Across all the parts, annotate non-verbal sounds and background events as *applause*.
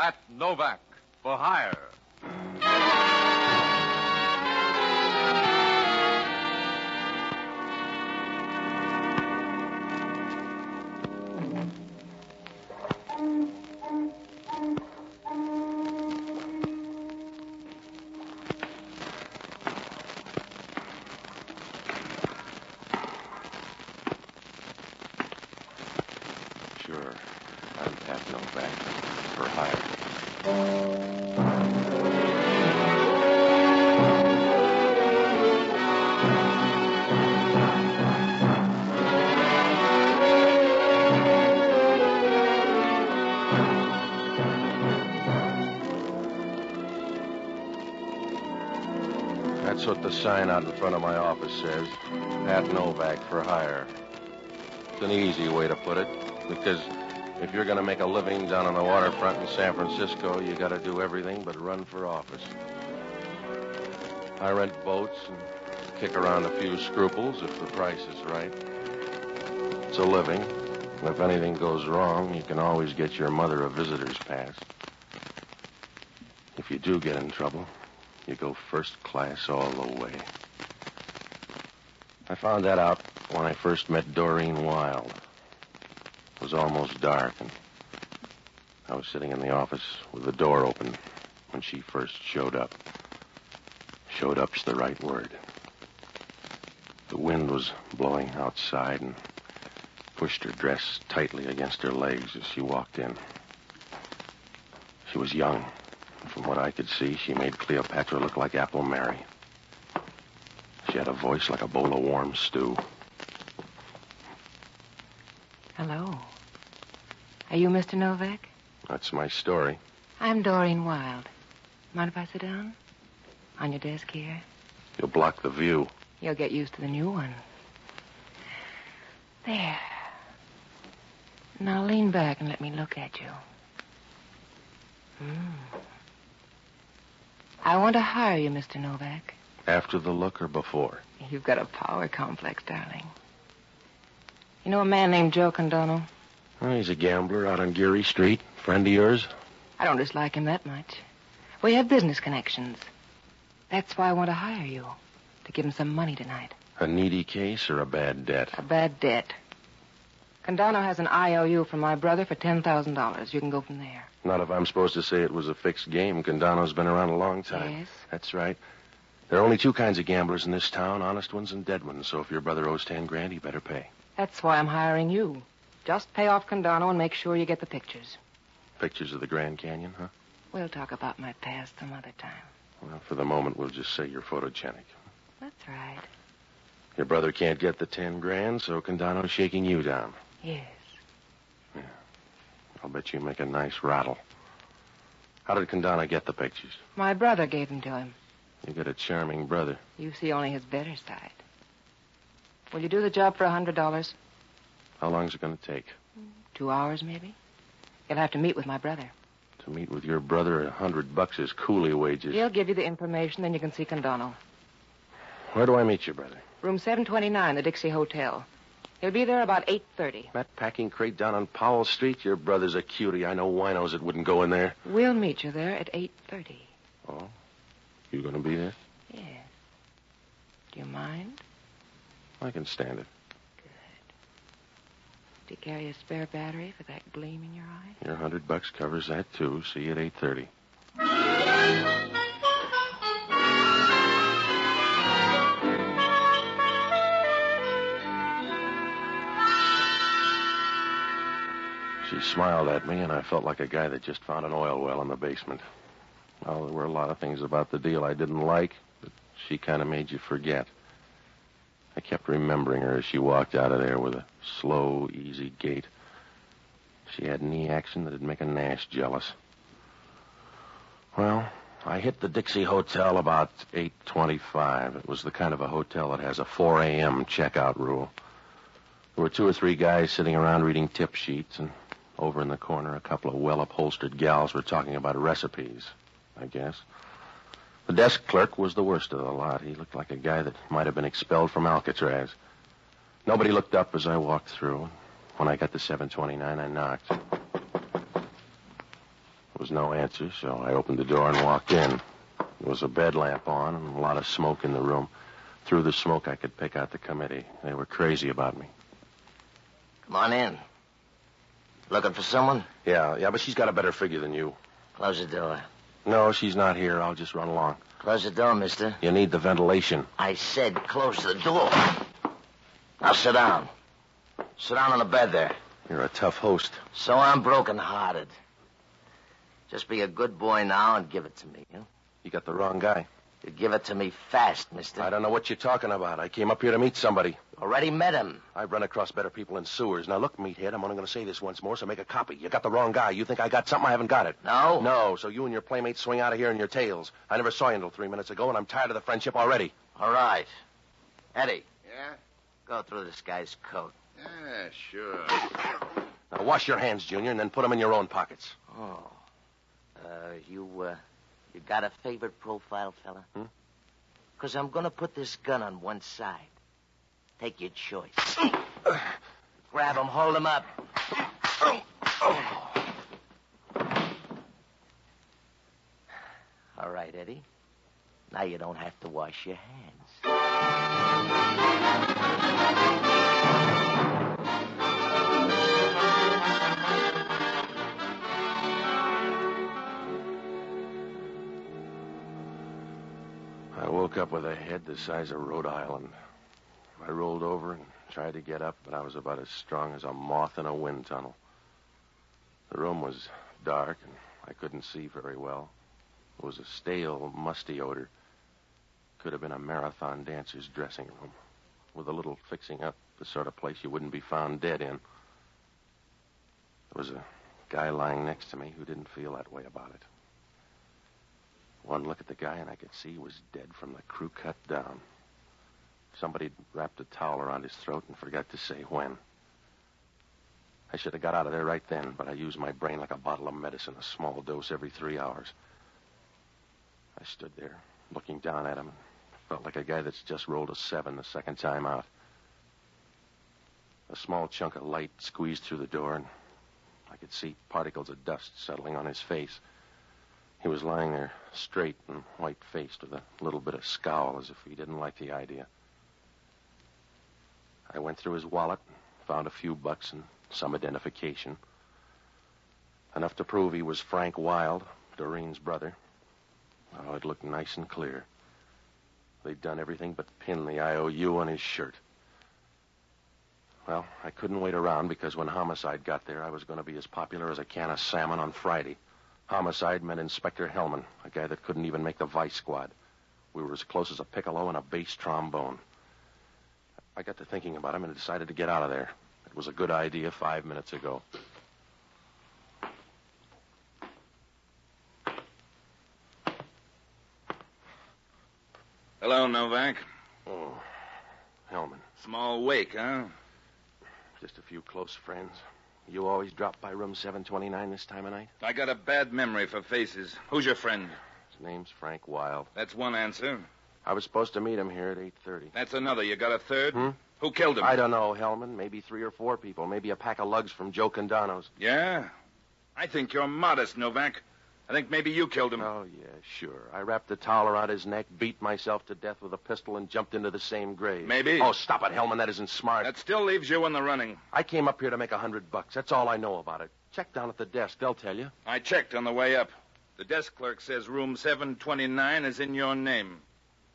Pat Novak for hire. The sign out in front of my office says. Pat Novak for hire. It's an easy way to put it, because if you're going to make a living down on the waterfront in San Francisco, you got to do everything but run for office. I rent boats and kick around a few scruples if the price is right. It's a living. and If anything goes wrong, you can always get your mother a visitor's pass. If you do get in trouble, you go first class all the way. I found that out when I first met Doreen Wild. It was almost dark, and I was sitting in the office with the door open when she first showed up. Showed up's the right word. The wind was blowing outside and pushed her dress tightly against her legs as she walked in. She was young. From what I could see, she made Cleopatra look like Apple Mary. She had a voice like a bowl of warm stew. Hello. Are you Mr. Novak? That's my story. I'm Doreen Wild. Mind if I sit down? On your desk here? You'll block the view. You'll get used to the new one. There. Now lean back and let me look at you. Hmm. I want to hire you, Mr. Novak. After the look or before? You've got a power complex, darling. You know a man named Joe Candono? Oh, he's a gambler out on Geary Street. Friend of yours? I don't dislike him that much. We have business connections. That's why I want to hire you. To give him some money tonight. A needy case or a bad debt? A bad debt. Candono has an IOU from my brother for $10,000. You can go from there. Not if I'm supposed to say it was a fixed game. Candono's been around a long time. Yes? That's right. There are only two kinds of gamblers in this town, honest ones and dead ones. So if your brother owes ten grand, he better pay. That's why I'm hiring you. Just pay off Candono and make sure you get the pictures. Pictures of the Grand Canyon, huh? We'll talk about my past some other time. Well, for the moment, we'll just say you're photogenic. That's right. Your brother can't get the ten grand, so Candono's shaking you down. Yes. Yeah. I'll bet you make a nice rattle. How did Candono get the pictures? My brother gave them to him. You got a charming brother. You see only his better side. Will you do the job for a hundred dollars? How long's it going to take? Two hours, maybe? You'll have to meet with my brother. To meet with your brother, a hundred bucks is coolie wages. He'll give you the information, then you can see Candono. Where do I meet your brother? Room 729, the Dixie Hotel. He'll be there about 8.30. That packing crate down on Powell Street? Your brother's a cutie. I know winos that wouldn't go in there. We'll meet you there at 8.30. Oh? You going to be there? Yes. Do you mind? I can stand it. Good. Do you carry a spare battery for that gleam in your eye? Your hundred bucks covers that, too. See you at 8.30. She smiled at me, and I felt like a guy that just found an oil well in the basement. Well, there were a lot of things about the deal I didn't like, but she kind of made you forget. I kept remembering her as she walked out of there with a slow, easy gait. She had knee action that'd make a Nash jealous. Well, I hit the Dixie Hotel about 8.25. It was the kind of a hotel that has a 4 a.m. checkout rule. There were two or three guys sitting around reading tip sheets, and over in the corner, a couple of well-upholstered gals were talking about recipes, I guess. The desk clerk was the worst of the lot. He looked like a guy that might have been expelled from Alcatraz. Nobody looked up as I walked through. When I got to 729, I knocked. There was no answer, so I opened the door and walked in. There was a bed lamp on and a lot of smoke in the room. Through the smoke, I could pick out the committee. They were crazy about me. Come on in. Looking for someone? Yeah, yeah, but she's got a better figure than you. Close the door. No, she's not here. I'll just run along. Close the door, mister. You need the ventilation. I said close the door. Now sit down. Sit down on the bed there. You're a tough host. So I'm broken-hearted. Just be a good boy now and give it to me. Huh? You got the wrong guy. You give it to me fast, mister. I don't know what you're talking about. I came up here to meet somebody. Already met him. I've run across better people in sewers. Now, look, meathead, I'm only going to say this once more, so make a copy. You got the wrong guy. You think I got something? I haven't got it. No? No, so you and your playmates swing out of here in your tails. I never saw you until three minutes ago, and I'm tired of the friendship already. All right. Eddie, Yeah? go through this guy's coat. Yeah, sure. Now, wash your hands, Junior, and then put them in your own pockets. Oh. Uh, you, uh, you got a favorite profile, fella? Hmm? Because I'm going to put this gun on one side. Take your choice. Grab him, hold him up. All right, Eddie. Now you don't have to wash your hands. I woke up with a head the size of Rhode Island. I rolled over and tried to get up, but I was about as strong as a moth in a wind tunnel. The room was dark, and I couldn't see very well. It was a stale, musty odor. Could have been a marathon dancer's dressing room. With a little fixing up, the sort of place you wouldn't be found dead in. There was a guy lying next to me who didn't feel that way about it. One look at the guy, and I could see he was dead from the crew cut down. Somebody wrapped a towel around his throat and forgot to say when. I should have got out of there right then, but I used my brain like a bottle of medicine, a small dose every three hours. I stood there, looking down at him, felt like a guy that's just rolled a seven the second time out. A small chunk of light squeezed through the door, and I could see particles of dust settling on his face. He was lying there, straight and white-faced, with a little bit of scowl, as if he didn't like the idea. I went through his wallet, found a few bucks and some identification. Enough to prove he was Frank Wild, Doreen's brother. Oh, it looked nice and clear. They'd done everything but pin the IOU on his shirt. Well, I couldn't wait around because when homicide got there, I was going to be as popular as a can of salmon on Friday. Homicide meant Inspector Hellman, a guy that couldn't even make the vice squad. We were as close as a piccolo and a bass trombone. I got to thinking about him and decided to get out of there. It was a good idea five minutes ago. Hello, Novak. Oh, Hellman. Small wake, huh? Just a few close friends. You always drop by room 729 this time of night? I got a bad memory for faces. Who's your friend? His name's Frank Wild. That's one answer. I was supposed to meet him here at 8.30. That's another. You got a third? Hmm? Who killed him? I don't know, Hellman. Maybe three or four people. Maybe a pack of lugs from Joe Candono's. Yeah? I think you're modest, Novak. I think maybe you killed him. Oh, yeah, sure. I wrapped the towel around his neck, beat myself to death with a pistol, and jumped into the same grave. Maybe. Oh, stop it, Hellman. That isn't smart. That still leaves you in the running. I came up here to make a hundred bucks. That's all I know about it. Check down at the desk. They'll tell you. I checked on the way up. The desk clerk says room 729 is in your name.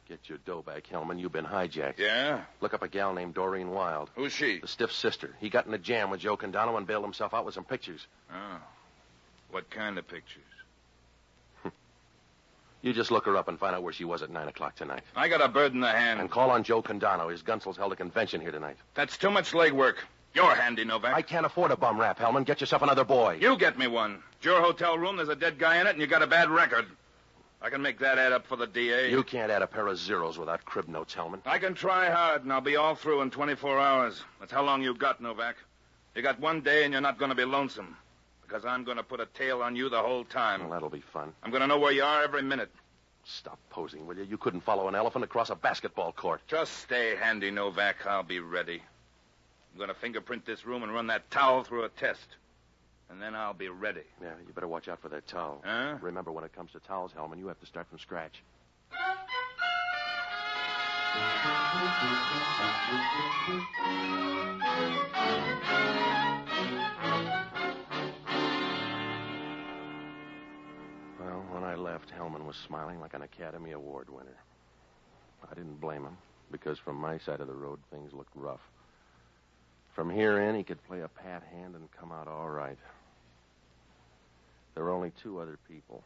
Get your dough back, Hellman. You've been hijacked. Yeah? Look up a gal named Doreen Wild. Who's she? The stiff sister. He got in a jam with Joe Candono and bailed himself out with some pictures. Oh. What kind of pictures? *laughs* You just look her up and find out where she was at 9 o'clock tonight. I got a bird in the hand. And call on Joe Candono. His Gunsel's held a convention here tonight. That's too much legwork. You're handy, Novak. I can't afford a bum rap, Hellman. Get yourself another boy. You get me one. It's your hotel room. There's a dead guy in it, and you got a bad record. I can make that add up for the DA. You can't add a pair of zeros without crib notes, Hellman. I can try hard, and I'll be all through in 24 hours. That's how long you got, Novak. You got one day, and you're not going to be lonesome. Because I'm going to put a tail on you the whole time. Well, that'll be fun. I'm going to know where you are every minute. Stop posing, will you? You couldn't follow an elephant across a basketball court. Just stay handy, Novak. I'll be ready. I'm going to fingerprint this room and run that towel through a test. And then I'll be ready. Yeah, you better watch out for that towel. Huh? Remember, when it comes to towels, Hellman, you have to start from scratch. Well, when I left, Hellman was smiling like an Academy Award winner. I didn't blame him, because from my side of the road, things looked rough. From here in, he could play a pat hand and come out all right. There were only two other people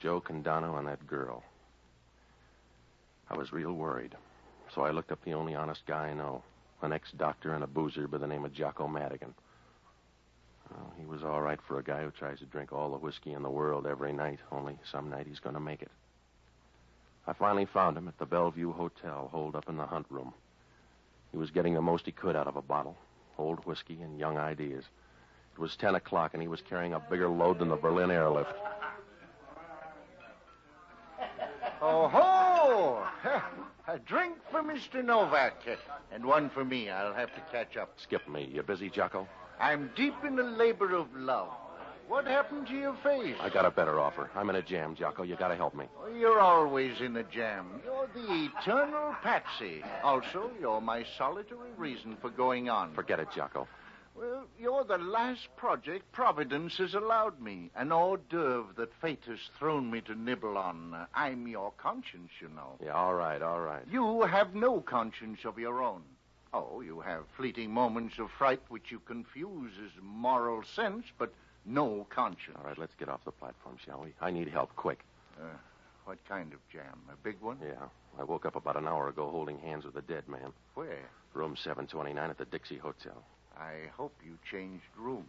Joe Candono and that girl. I was real worried, so I looked up the only honest guy I know an ex doctor and a boozer by the name of Jocko Madigan. Well, he was all right for a guy who tries to drink all the whiskey in the world every night, only some night he's going to make it. I finally found him at the Bellevue Hotel, holed up in the hunt room. He was getting the most he could out of a bottle old whiskey and young ideas. It was 10 o'clock, and he was carrying a bigger load than the Berlin airlift. *laughs* Oh ho! *laughs* A drink for Mr. Novak, and one for me. I'll have to catch up. Skip me. You busy, Jocko? I'm deep in the labor of love. What happened to your face? I got a better offer. I'm in a jam, Jocko. You gotta help me. Oh, You're always in a jam. You're the eternal patsy. Also, you're my solitary reason for going on. Forget it, Jocko. Well, you're the last project Providence has allowed me. An hors d'oeuvre that fate has thrown me to nibble on. I'm your conscience, you know. Yeah, all right, all right. You have no conscience of your own. Oh, you have fleeting moments of fright which you confuse as moral sense, but no conscience. All right, let's get off the platform, shall we? I need help quick. Uh, what kind of jam? A big one? Yeah. I woke up about an hour ago holding hands with a dead man. Where? Room 729 at the Dixie Hotel. I hope you changed rooms.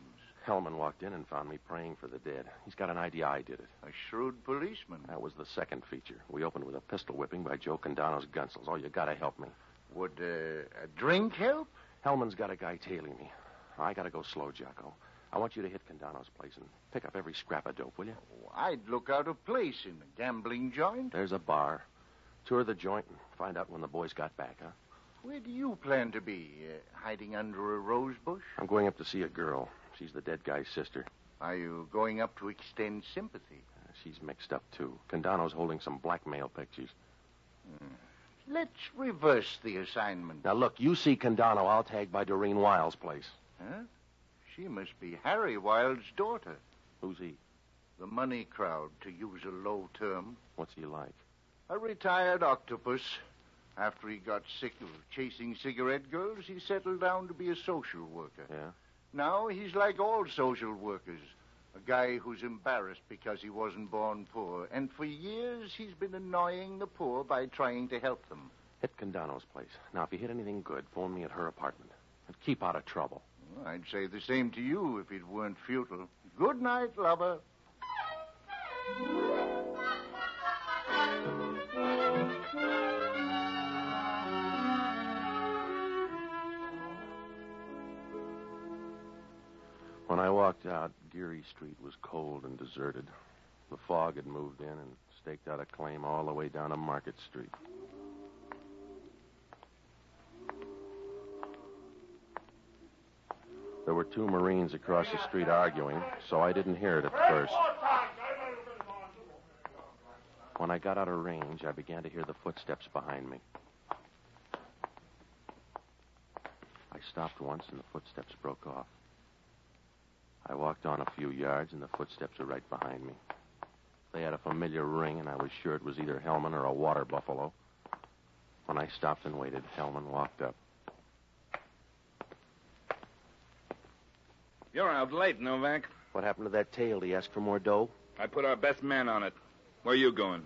Hellman walked in and found me praying for the dead. He's got an idea I did it. A shrewd policeman. That was the second feature. We opened with a pistol whipping by Joe Candono's gunsels. Oh, you gotta help me. Would uh, a drink help? Hellman's got a guy tailing me. I gotta go slow, Jocko. I want you to hit Candono's place and pick up every scrap of dope, will you? Oh, I'd look out of place in a gambling joint. There's a bar. Tour the joint and find out when the boys got back, huh? Where do you plan to be? Uh, hiding under a rose bush? I'm going up to see a girl. She's the dead guy's sister. Are you going up to extend sympathy? Uh, she's mixed up, too. Candono's holding some blackmail pictures. Let's reverse the assignment. Now, look, you see Candono. I'll tag by Doreen Wild's place. Huh? She must be Harry Wild's daughter. Who's he? The money crowd, to use a low term. What's he like? A retired octopus. After he got sick of chasing cigarette girls, he settled down to be a social worker. Yeah? Now he's like all social workers. A guy who's embarrassed because he wasn't born poor. And for years he's been annoying the poor by trying to help them. Hit Candono's place. Now, if you hit anything good, phone me at her apartment. And keep out of trouble. I'd say the same to you if it weren't futile. Good night, lover. When I walked out, Geary Street was cold and deserted. The fog had moved in and staked out a claim all the way down to Market Street. There were two Marines across the street arguing, so I didn't hear it at first. When I got out of range, I began to hear the footsteps behind me. I stopped once, and the footsteps broke off. I walked on a few yards, and the footsteps were right behind me. They had a familiar ring, and I was sure it was either Hellman or a water buffalo. When I stopped and waited, Hellman walked up. You're out late, Novak. What happened to that tail? Did he ask for more dough? I put our best man on it. Where are you going?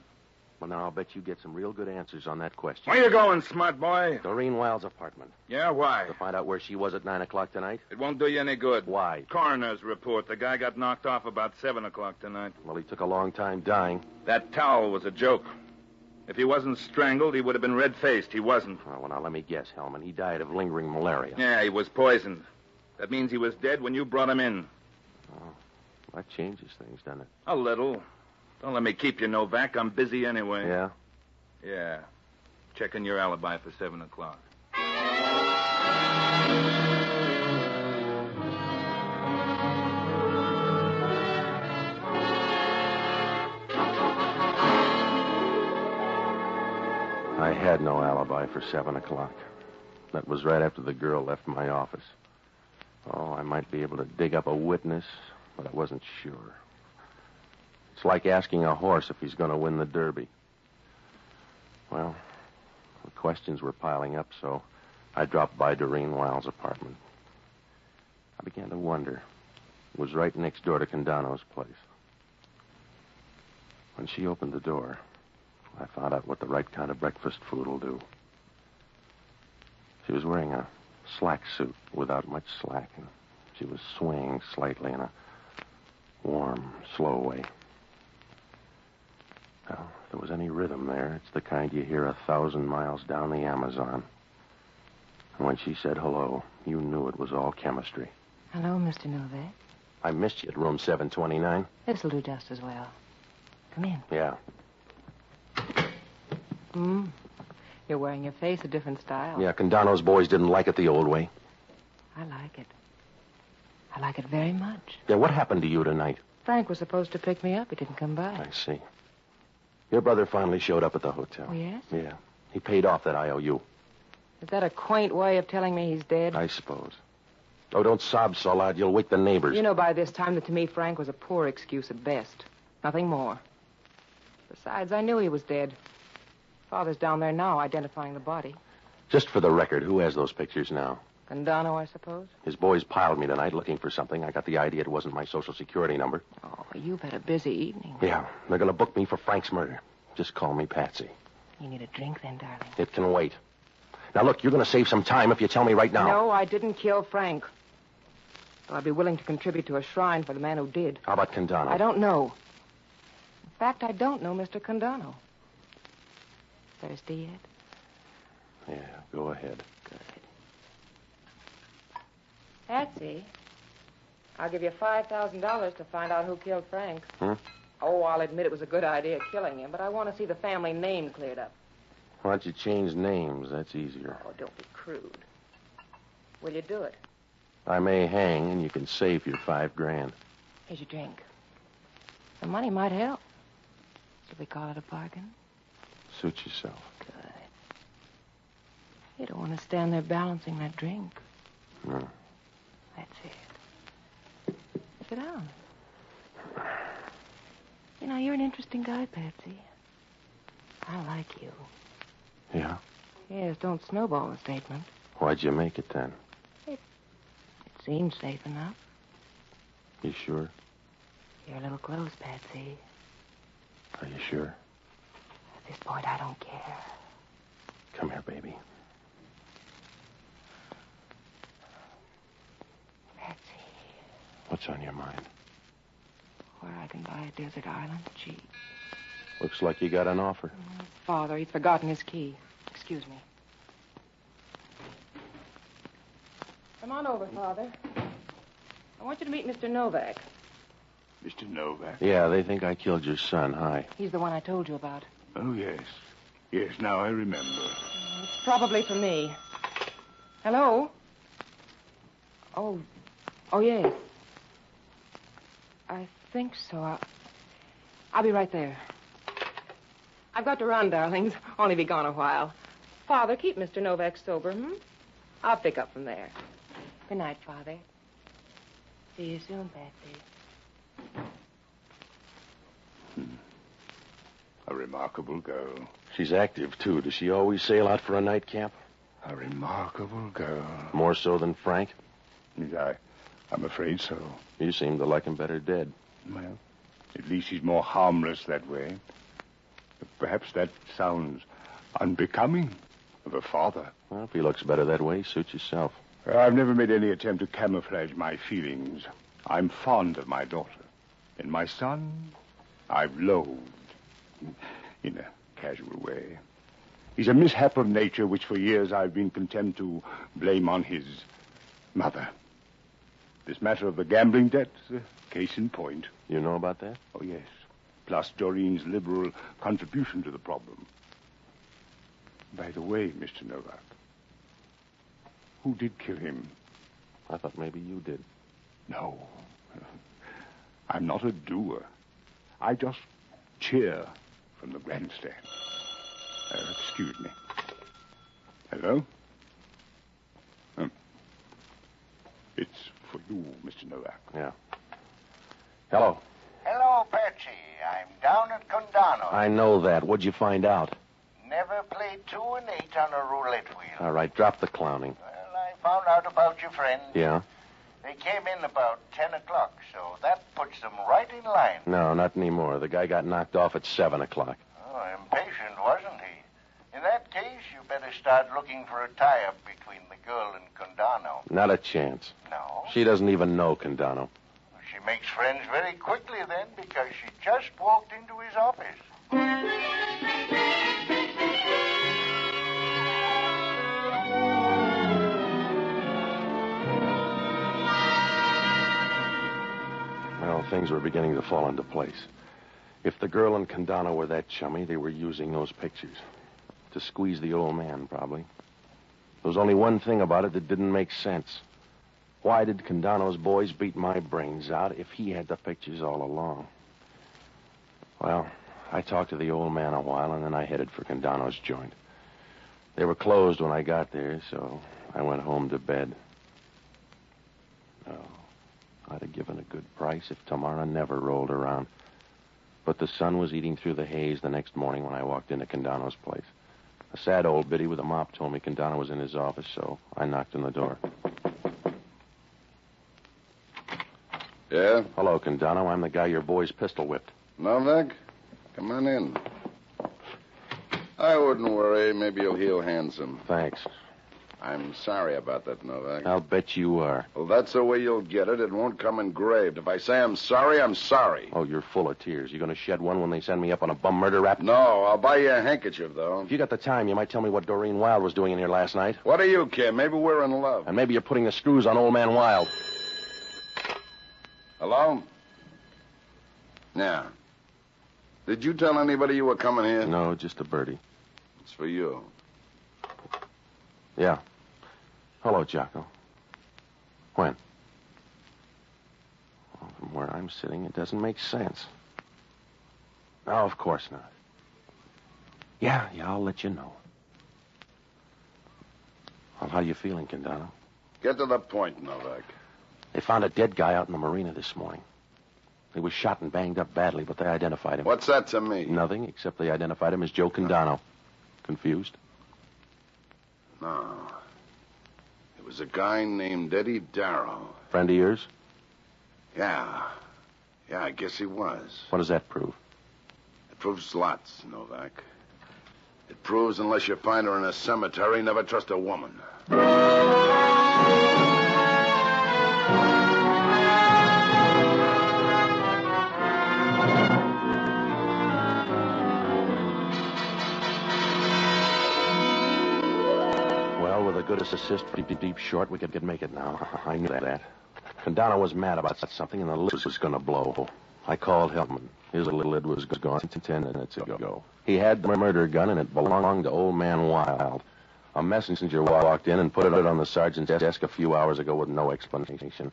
Well, now I'll bet you get some real good answers on that question. Where are you going, smart boy? Doreen Wild's apartment. Yeah, why? To find out where she was at 9 o'clock tonight? It won't do you any good. Why? Coroner's report. The guy got knocked off about 7 o'clock tonight. Well, he took a long time dying. That towel was a joke. If he wasn't strangled, he would have been red faced. He wasn't. Oh, well, now let me guess, Hellman. He died of lingering malaria. Yeah, he was poisoned. That means he was dead when you brought him in. Oh, that changes things, doesn't it? A little. Don't let me keep you, Novak. I'm busy anyway. Yeah? Yeah. Checking your alibi for 7 o'clock. I had no alibi for 7 o'clock. That was right after the girl left my office. Oh, I might be able to dig up a witness, but I wasn't sure. It's like asking a horse if he's going to win the Derby. Well, the questions were piling up, so I dropped by Doreen Wild's apartment. I began to wonder. It was right next door to Candono's place. When she opened the door, I found out what the right kind of breakfast food will do. She was wearing a slack suit without much slack, and she was swaying slightly in a warm, slow way. Well, if there was any rhythm there, it's the kind you hear a thousand miles down the Amazon. And when she said hello, you knew it was all chemistry. Hello, Mr. Novak. I missed you at room 729. This'll do just as well. Come in. Yeah. Hmm. You're wearing your face a different style. Yeah, Candono's boys didn't like it the old way. I like it. I like it very much. Yeah, what happened to you tonight? Frank was supposed to pick me up. He didn't come by. I see. Your brother finally showed up at the hotel. Oh, yes? Yeah. He paid off that IOU, Is that a quaint way of telling me he's dead? I suppose. Oh, don't sob so loud. You'll wake the neighbors. You know by this time that to me Frank was a poor excuse at best. Nothing more. Besides, I knew he was dead. Father's down there now identifying the body. Just for the record, who has those pictures now? Candono, I suppose. His boys piled me tonight looking for something. I got the idea it wasn't my social security number. Oh, you've had a busy evening. Yeah, they're going to book me for Frank's murder. Just call me Patsy. You need a drink then, darling. It can wait. Now, look, you're going to save some time if you tell me right now. No, I didn't kill Frank. Though I'd be willing to contribute to a shrine for the man who did. How about Candono? I don't know. In fact, I don't know Mr. Candono. Thirsty yet? Yeah, go ahead. Good. Patsy, I'll give you $5,000 to find out who killed Frank. Hmm? Oh, I'll admit it was a good idea killing him, but I want to see the family name cleared up. Why don't you change names? That's easier. Oh, don't be crude. Will you do it? I may hang, and you can save your five grand. Here's your drink. The money might help. Should we call it a bargain? Suit yourself. Good. You don't want to stand there balancing that drink. No. That's it. Sit down. You know, you're an interesting guy, Patsy. I like you. Yeah? Yes, don't snowball the statement. Why'd you make it then? It it seems safe enough. You sure? You're a little close, Patsy. Are you sure? At this point, I don't care. Come here, baby. Patsy, What's on your mind? where I can buy a desert island cheap. Looks like you got an offer. Father, he'd forgotten his key. Excuse me. Come on over, Father. I want you to meet Mr. Novak. Mr. Novak. Yeah, they think I killed your son. Hi. He's the one I told you about. Oh, yes. Yes, now I remember. It's probably for me. Hello? Oh, oh, yes. I think so. I'll, I'll be right there. I've got to run, darlings. *laughs* Only be gone a while. Father, keep Mr. Novak sober, hmm? I'll pick up from there. Good night, Father. See you soon, Patsy. A remarkable girl. She's active, too. Does she always sail out for a night camp? A remarkable girl. More so than Frank? I, I'm afraid so. You seem to like him better dead. Well, at least he's more harmless that way. Perhaps that sounds unbecoming of a father. Well, if he looks better that way, suit yourself. Uh, I've never made any attempt to camouflage my feelings. I'm fond of my daughter. And my son, I've loathed. In a casual way. He's a mishap of nature which for years I've been content to blame on his mother. This matter of the gambling debt is a case in point. You know about that? Oh, yes. Plus Doreen's liberal contribution to the problem. By the way, Mr. Novak, who did kill him? I thought maybe you did. No. *laughs* I'm not a doer. I just cheer from the grandstand. Uh, excuse me. Hello? Hmm. It's for you, Mr. Novak. Yeah. Hello. Hello, Patsy. I'm down at Candono. I know that. What'd you find out? Never played two and eight on a roulette wheel. All right, drop the clowning. Well, I found out about your friend. Yeah? They came in about 10 o'clock, so that puts them right in line. No, not anymore. The guy got knocked off at 7 o'clock. Oh, impatient, wasn't he? In that case, you better start looking for a tie-up between the girl and Candono. Not a chance. No? She doesn't even know Candono. She makes friends very quickly then because she just walked into his office. Things were beginning to fall into place. If the girl and Candono were that chummy, they were using those pictures. To squeeze the old man, probably. There was only one thing about it that didn't make sense. Why did Candono's boys beat my brains out if he had the pictures all along? Well, I talked to the old man a while, and then I headed for Candono's joint. They were closed when I got there, so I went home to bed. Oh, I'd have given a good price if Tamara never rolled around. But the sun was eating through the haze the next morning when I walked into Candono's place. A sad old biddy with a mop told me Candono was in his office, so I knocked on the door. Yeah? Hello, Candono. I'm the guy your boys pistol whipped. Novak? Come on in. I wouldn't worry. Maybe you'll heal handsome. Thanks. I'm sorry about that, Novak. I'll bet you are. Well, that's the way you'll get it. It won't come engraved. If I say I'm sorry, I'm sorry. Oh, you're full of tears. You're going to shed one when they send me up on a bum murder rap? No, I'll buy you a handkerchief, though. If you got the time, you might tell me what Doreen Wild was doing in here last night. What do you care? Maybe we're in love. And maybe you're putting the screws on old man Wild. Hello? Yeah. Did you tell anybody you were coming here? No, just a birdie. It's for you. Yeah. Hello, Jocko. When? Well, from where I'm sitting, it doesn't make sense. No, of course not. Yeah, yeah, I'll let you know. Well, how are you feeling, Candono? Get to the point, Novak. They found a dead guy out in the marina this morning. He was shot and banged up badly, but they identified him. What's that to me? Nothing, except they identified him as Joe Candono. Confused? No. It was a guy named Eddie Darrow. Friend of yours? Yeah. Yeah, I guess he was. What does that prove? It proves lots, Novak. It proves unless you find her in a cemetery, never trust a woman. Good assist, deep, deep, deep short, we could, could make it now. *laughs* I knew that. Candono was mad about something, and the lid was going to blow. I called Hellman. His little lid was gone ten minutes ago. He had the murder gun, and it belonged to old man Wild. A messenger walked in and put it on the sergeant's desk a few hours ago with no explanation.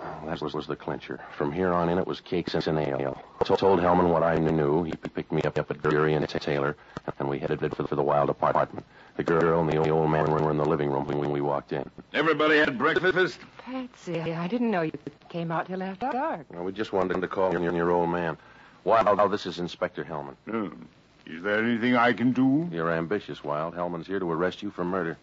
Oh, that was, was the clincher. From here on in, it was cakes and ale. I told Hellman what I knew. He picked me up at Dury and Taylor, and we headed for, for the Wild apartment. The girl and the old man were in the living room when we walked in. Everybody had breakfast? Patsy, I didn't know you came out till after dark. Well, we just wanted to call your, your old man. Wild, oh, this is Inspector Hellman. Oh. Is there anything I can do? You're ambitious, Wild. Hellman's here to arrest you for murder.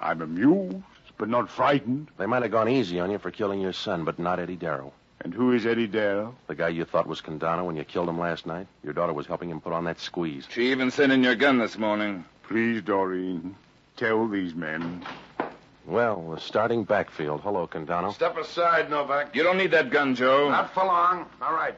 I'm amused, but not frightened. They might have gone easy on you for killing your son, but not Eddie Darrow. And who is Eddie Darrow? The guy you thought was Candono when you killed him last night. Your daughter was helping him put on that squeeze. She even sent in your gun this morning. Please, Doreen, tell these men. Well, the starting backfield. Hello, Candono. Step aside, Novak. You don't need that gun, Joe. Not for long. All right.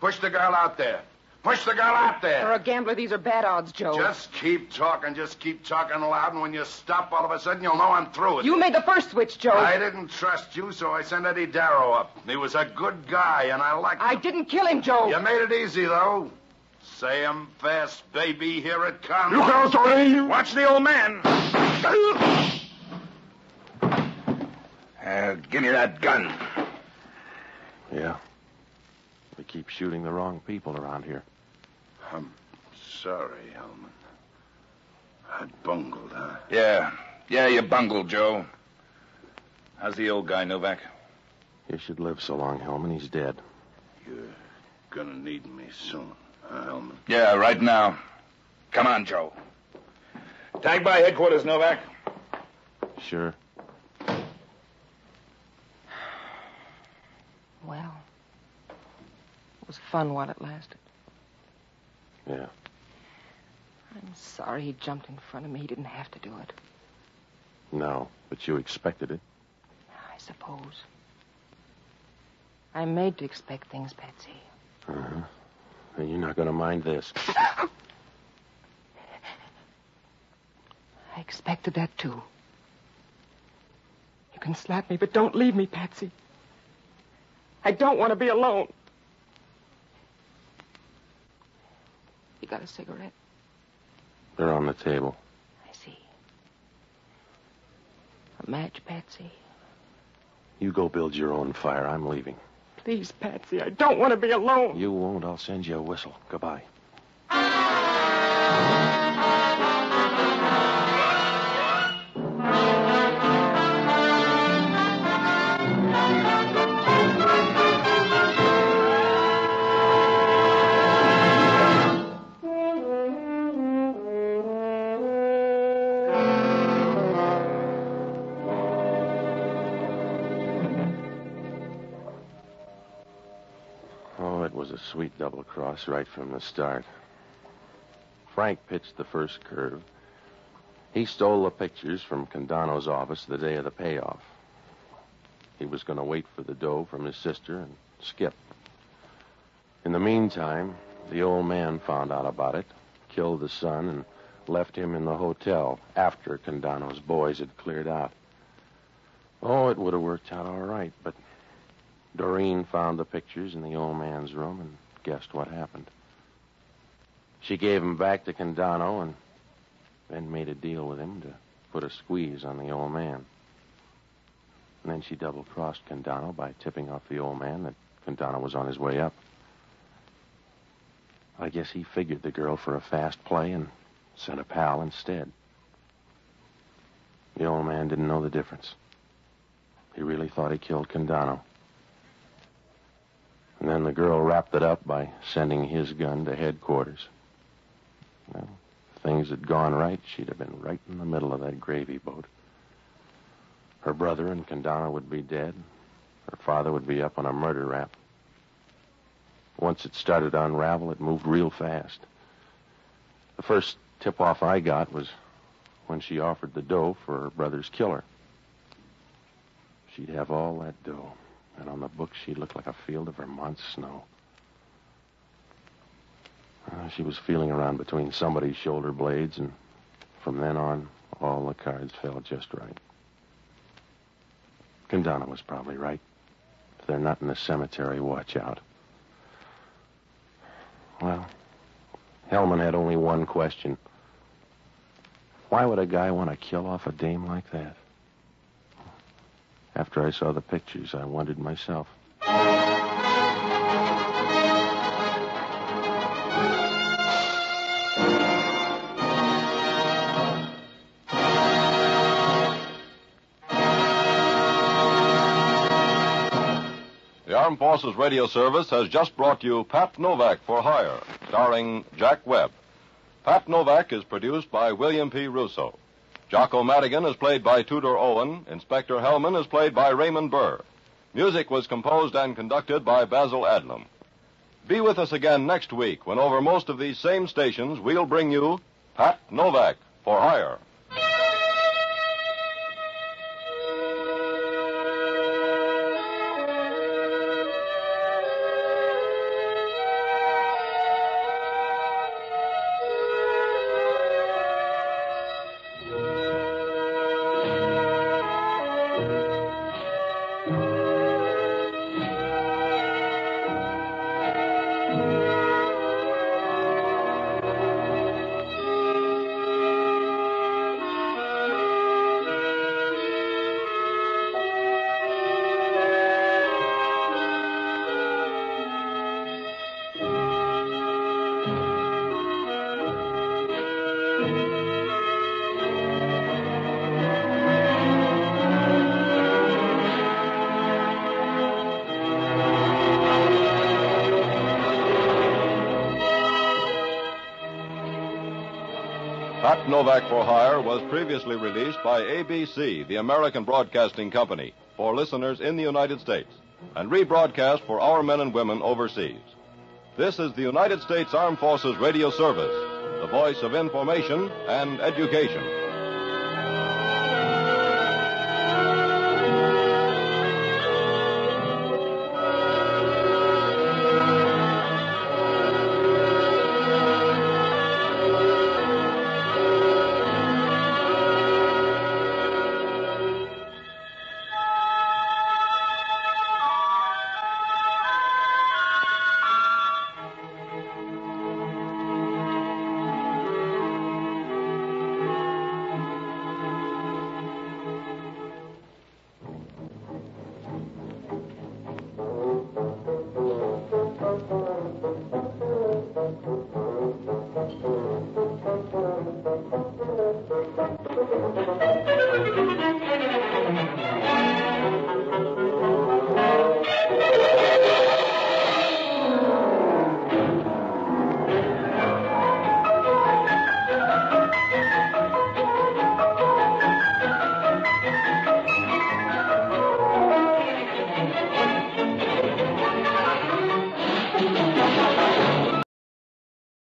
Push the girl out there. Push the girl out there. For a gambler, these are bad odds, Joe. Just keep talking. Just keep talking loud. And when you stop, all of a sudden, you'll know I'm through with You made the first switch, Joe. I didn't trust you, so I sent Eddie Darrow up. He was a good guy, and I liked I him. didn't kill him, Joe. You made it easy, though. Say 'em fast, baby. Here it comes. Look out, Doreen! Watch the old man. Uh, give me that gun. Yeah. We keep shooting the wrong people around here. I'm sorry, Hellman. I bungled, huh? Yeah. Yeah, you bungled, Joe. How's the old guy, Novak? He should live so long, Hellman. He's dead. You're gonna need me soon, huh, Hellman? Yeah, right now. Come on, Joe. Tag by headquarters, Novak. Sure. Well, it was fun while it lasted. Yeah. I'm sorry he jumped in front of me. He didn't have to do it. No, but you expected it. I suppose. I'm made to expect things, Patsy. Uh-huh. And you're not going to mind this. I expected that, too. You can slap me, but don't leave me, Patsy. I don't want to be alone. You got a cigarette? They're on the table. I see. A match, Patsy? You go build your own fire. I'm leaving. Please, Patsy, I don't want to be alone. You won't. I'll send you a whistle. Goodbye. Cross right from the start. Frank pitched the first curve. He stole the pictures from Candono's office the day of the payoff. He was going to wait for the dough from his sister and skip. In the meantime, the old man found out about it, killed the son, and left him in the hotel after Candono's boys had cleared out. Oh, it would have worked out all right, but Doreen found the pictures in the old man's room and guessed what happened. She gave him back to Candono and then made a deal with him to put a squeeze on the old man. And then she double crossed Candono by tipping off the old man that Candono was on his way up. I guess he figured the girl for a fast play and sent a pal instead. The old man didn't know the difference. He really thought he killed Candono. And then the girl wrapped it up by sending his gun to headquarters. Well, if things had gone right, she'd have been right in the middle of that gravy boat. Her brother and Candono would be dead. Her father would be up on a murder rap. Once it started to unravel, it moved real fast. The first tip off I got was when she offered the dough for her brother's killer. She'd have all that dough. And on the books, she looked like a field of Vermont snow. Uh, she was feeling around between somebody's shoulder blades, and from then on, all the cards fell just right. Candono was probably right. If they're not in the cemetery, watch out. Well, Hellman had only one question. Why would a guy want to kill off a dame like that? After I saw the pictures, I wondered myself. The Armed Forces Radio Service has just brought you Pat Novak for Hire, starring Jack Webb. Pat Novak is produced by William P. Rousseau. Jocko Madigan is played by Tudor Owen. Inspector Hellman is played by Raymond Burr. Music was composed and conducted by Basil Adlam. Be with us again next week when over most of these same stations we'll bring you Pat Novak for Hire. Novak for Hire was previously released by ABC, the American Broadcasting Company, for listeners in the United States, and rebroadcast for our men and women overseas. This is the United States Armed Forces Radio Service, the voice of information and education.